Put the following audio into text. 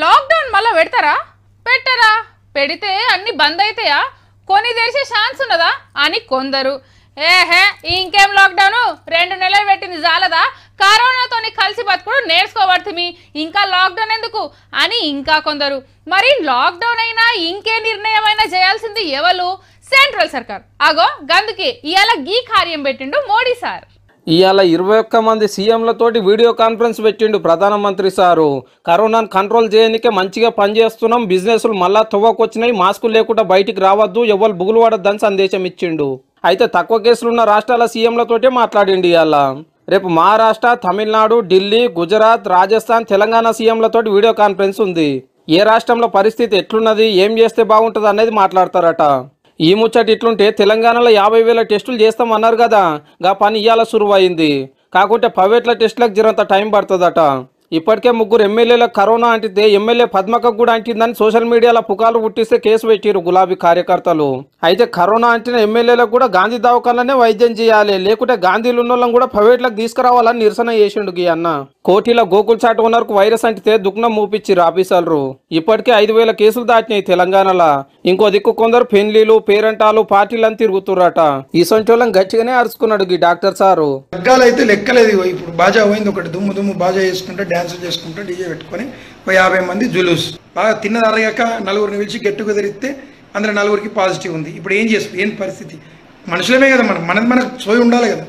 Lockdown మళ్ళా పెడతారా? పెట్టరా? పెడితే అన్ని బంద్ అవుతాయా కొని తెరిచే ఛాన్స్ ఉన్నదా? అని కొందరు. ఏహే ఇంకేం లాక్డౌన్? రెండు నెలలు పెట్టింది జాలదా? కరోనాతోని కలిసి బతుకుడు నేర్చుకోబడుతుంది ఇంకా లాక్డౌన్ ఎందుకు? అని ఇంకా కొందరు. మరి లాక్డౌన్ అయినా ఇంకే నిర్ణయం అయినా చేయాల్సింది ఎవరు? సెంట్రల్ సర్కార్. అగో గందుకే ఇవాళ గీ కార్యం పెట్టిండు మోడీ సార్. ఇవాళ ఇరవై ఒక్క మంది సీఎంలతోటి వీడియో కాన్ఫరెన్స్ పెట్టిండు ప్రధానమంత్రి సారు. కరోనాను కంట్రోల్ చేయడానికే మంచిగా పనిచేస్తున్నాం బిజినెస్లు మళ్ళా తువ్వకొచ్చినాయి మాస్కులు లేకుండా బయటికి రావద్దు ఎవరు బుగులు పడద్దని సందేశం ఇచ్చిండు. అయితే తక్కువ కేసులున్న రాష్ట్రాల సీఎంలతోటే మాట్లాడిండు ఇవాళ రేపు మహారాష్ట్ర తమిళనాడు ఢిల్లీ గుజరాత్ రాజస్థాన్ తెలంగాణ సీఎంలతోటి వీడియో కాన్ఫరెన్స్ ఉంది. ఏ రాష్ట్రంలో పరిస్థితి ఎట్లున్నది ఏం చేస్తే బాగుంటుంది అనేది మాట్లాడతారట. ఈ ముచ్చట ఇట్లుంటే తెలంగాణలో యాభై వేల టెస్టులు చేస్తామన్నారు కదా. గా పని ఇయ్యాల సురువైంది. కాకుంటే ప్రైవేట్ల టెస్టులకు జరంత టైం పడుతుందట. ఇప్పటికే ముగ్గురు ఎమ్మెల్యేలకు కరోనా అంటితే ఎమ్మెల్యే పద్మకకు కూడా అంటిందని సోషల్ మీడియాలో పుకార్లు పుట్టిస్తే కేసు పెట్టారు గులాబీ కార్యకర్తలు. అయితే కరోనా అంటిన ఎమ్మెల్యేలకు కూడా గాంధీ దవాఖానలోనే వైద్యం చేయాలి. లేకుంటే గాంధీలు ఉన్న కూడా ప్రైవేట్లకు తీసుకురావాలని నిరసన చేసిండు గీ అన్న. కోటిలో గోకుల్ చాట్ ఓనర్కు వైరస్ అంటితే దుగ్నం మూపిచ్చిరు ఆఫీసర్లు. ఇప్పటికే ఐదు వేల కేసులు దాటినాయి తెలంగాణలో. ఇంకో దిక్కు కొందరు పెళ్ళిలు పార్టీలు పార్టీలను తిరుగుతుర్రట. ఈ సంచోళం గట్టిగానే అరుచుకున్నాడు ఈ డాక్టర్ సారు. అయితే లెక్కలేదు ఇప్పుడు బాజా పోయింది ఒకటి. దుమ్ము దుమ్ము బాజా చేసుకుంటే డ్యాన్సులు చేసుకుంటూ డీజే పెట్టుకొని ఒక యాభై మంది జులూస్. బాగా తిన్నది అరగాక నలుగురిని పిలిచి గెట్ తిరిగితే అందరూ అందులో నలుగురికి పాజిటివ్ ఉంది. ఇప్పుడు ఏం చేస్తుంది ఏం పరిస్థితి? మనుషులమే కదా మనం. మనది మనకు సోయి ఉండాలి కదా.